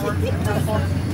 That used to be